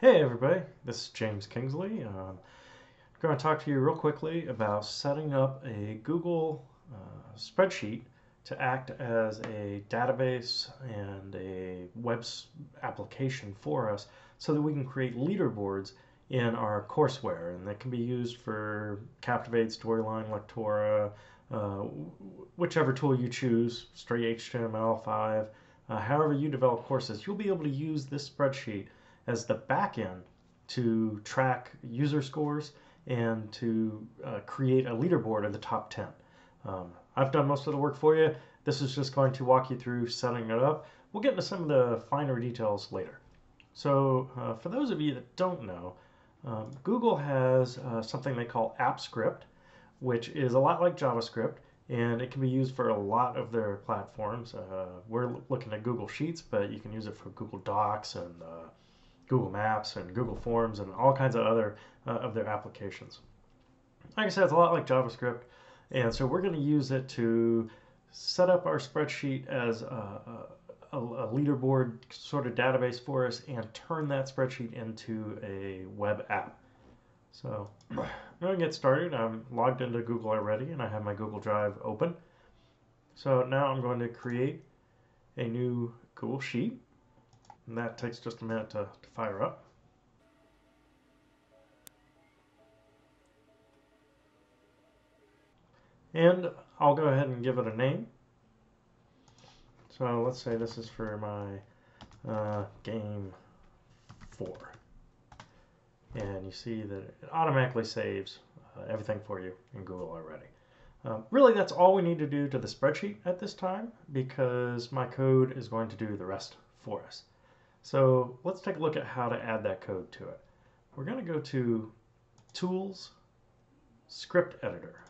Hey everybody, this is James Kingsley. Um, I'm going to talk to you real quickly about setting up a Google uh, spreadsheet to act as a database and a web application for us so that we can create leaderboards in our courseware and that can be used for Captivate, Storyline, Lectora, uh, whichever tool you choose, straight HTML5, uh, however you develop courses, you'll be able to use this spreadsheet as the backend to track user scores and to uh, create a leaderboard of the top 10. Um, I've done most of the work for you. This is just going to walk you through setting it up. We'll get into some of the finer details later. So uh, for those of you that don't know, um, Google has uh, something they call AppScript, which is a lot like JavaScript, and it can be used for a lot of their platforms. Uh, we're looking at Google Sheets, but you can use it for Google Docs and uh, Google Maps and Google Forms and all kinds of other uh, of their applications. Like I said, it's a lot like JavaScript, and so we're going to use it to set up our spreadsheet as a, a, a, leaderboard sort of database for us and turn that spreadsheet into a web app. So I'm going to get started. I'm logged into Google already and I have my Google Drive open. So now I'm going to create a new Google Sheet. And that takes just a minute to, to fire up. And I'll go ahead and give it a name. So let's say this is for my uh, game 4. And you see that it automatically saves uh, everything for you in Google already. Um, really, that's all we need to do to the spreadsheet at this time because my code is going to do the rest for us. So let's take a look at how to add that code to it. We're going to go to Tools, Script Editor.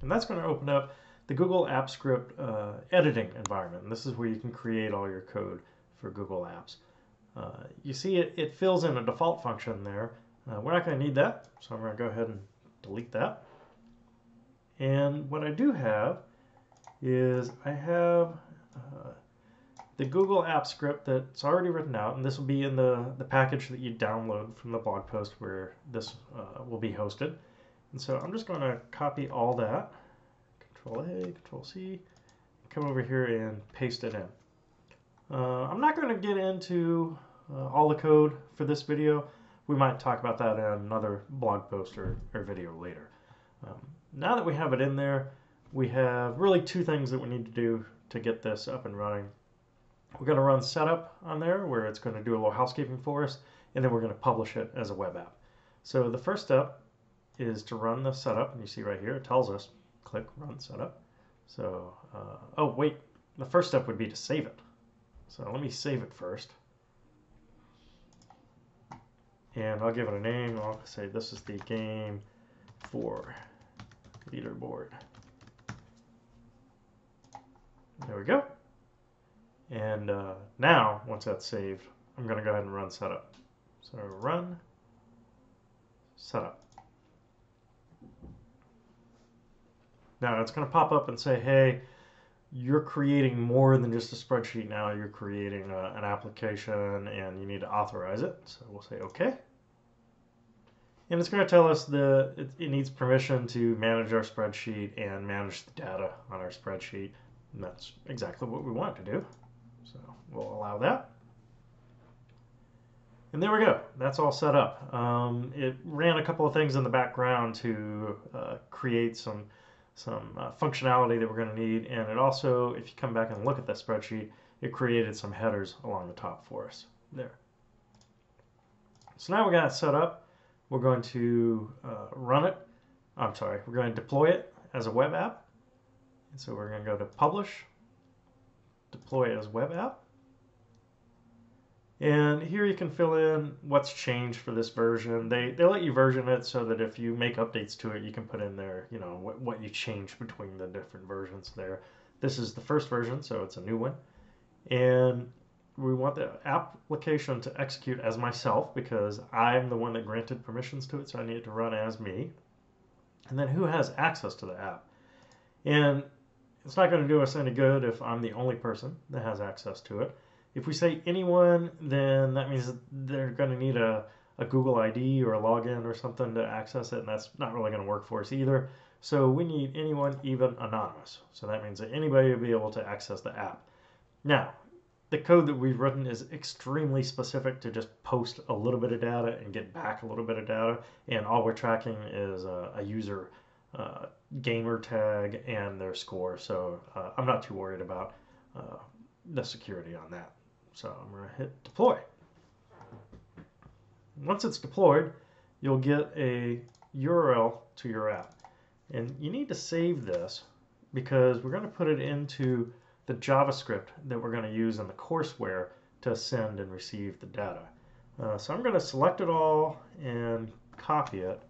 And that's going to open up the Google Apps Script uh, editing environment. And this is where you can create all your code for Google Apps. Uh, you see it, it fills in a default function there. Uh, we're not going to need that, so I'm going to go ahead and delete that. And what I do have is I have uh, the Google App script that's already written out, and this will be in the, the package that you download from the blog post where this uh, will be hosted. And so I'm just going to copy all that, Control A, Control C, come over here and paste it in. Uh, I'm not going to get into uh, all the code for this video. We might talk about that in another blog post or, or video later. Um, now that we have it in there, we have really two things that we need to do to get this up and running. We're going to run setup on there where it's going to do a little housekeeping for us, and then we're going to publish it as a web app. So the first step is to run the setup, and you see right here it tells us click run setup. So, uh, oh wait, the first step would be to save it. So let me save it first. And I'll give it a name. I'll say this is the game for leaderboard. There we go. And uh, now, once that's saved, I'm going to go ahead and run setup. So run setup. Now it's going to pop up and say, hey, you're creating more than just a spreadsheet now. You're creating a, uh, an application and you need to authorize it. So we'll say OK. And it's going to tell us that it, it needs permission to manage our spreadsheet and manage the data on our spreadsheet. And that's exactly what we want to do. We'll allow that. And there we go. That's all set up. Um, it ran a couple of things in the background to uh, create some some uh, functionality that we're going to need. And it also, if you come back and look at that spreadsheet, it created some headers along the top for us there. So now we got it set up. We're going to uh, run it. I'm sorry, we're going to deploy it as a web app. And so we're going to go to publish, deploy as web app. And here you can fill in what's changed for this version. They, they let you version it so that if you make updates to it, you can put in there, you know, what, what you changed between the different versions there. This is the first version, so it's a new one. And we want the application to execute as myself because I'm the one that granted permissions to it, so I need it to run as me. And then who has access to the app? And it's not going to do us any good if I'm the only person that has access to it. If we say anyone, then that means they're going to need a, a Google ID or a login or something to access it, and that's not really going to work for us either. So we need anyone, even anonymous. So that means that anybody will be able to access the app. Now, the code that we've written is extremely specific to just post a little bit of data and get back a little bit of data. And all we're tracking is a, a user uh, gamer tag and their score. So uh, I'm not too worried about uh, the security on that. So I'm going to hit deploy. Once it's deployed, you'll get a URL to your app. And you need to save this because we're going to put it into the JavaScript that we're going to use in the courseware to send and receive the data. Uh, so I'm going to select it all and copy it.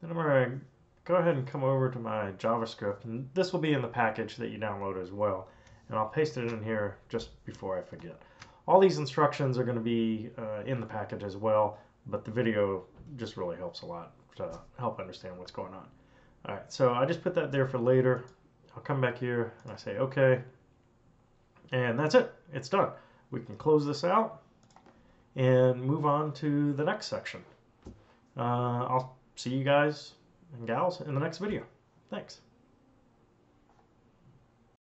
Then I'm going to go ahead and come over to my JavaScript, and this will be in the package that you download as well. And I'll paste it in here just before I forget. All these instructions are going to be uh, in the package as well, but the video just really helps a lot to help understand what's going on. All right, so I just put that there for later. I'll come back here and I say OK. And that's it. It's done. We can close this out and move on to the next section. Uh, I'll see you guys and gals in the next video. Thanks.